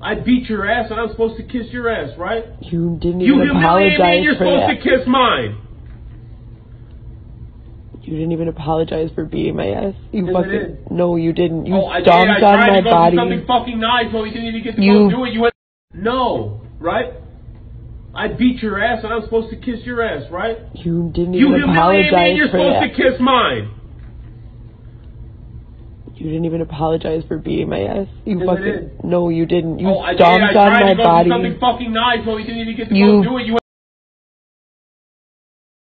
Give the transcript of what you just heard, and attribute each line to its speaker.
Speaker 1: I beat your ass and I'm supposed to kiss your ass, right?
Speaker 2: You didn't
Speaker 1: You
Speaker 2: even
Speaker 1: humiliate me and you're supposed
Speaker 2: that.
Speaker 1: to kiss mine.
Speaker 2: You didn't even apologize for beating my ass. You
Speaker 1: Yes,
Speaker 2: fucking no, you didn't. You
Speaker 1: oh, I did.
Speaker 2: stomped
Speaker 1: I
Speaker 2: on my
Speaker 1: to go
Speaker 2: body.
Speaker 1: something fucking nice, but we didn't even get to
Speaker 2: You-
Speaker 1: go do it. You went, no, right? I beat your ass and I'm supposed to kiss your ass, right?
Speaker 2: You didn't
Speaker 1: You
Speaker 2: even
Speaker 1: humiliate me and you're supposed
Speaker 2: that.
Speaker 1: to kiss mine.
Speaker 2: You didn't even apologize for beating my ass. You
Speaker 1: Yes,
Speaker 2: fucking no, you didn't. You
Speaker 1: oh, I did. I
Speaker 2: on my body.
Speaker 1: something fucking nice, but we didn't even get to
Speaker 2: You-
Speaker 1: do it. You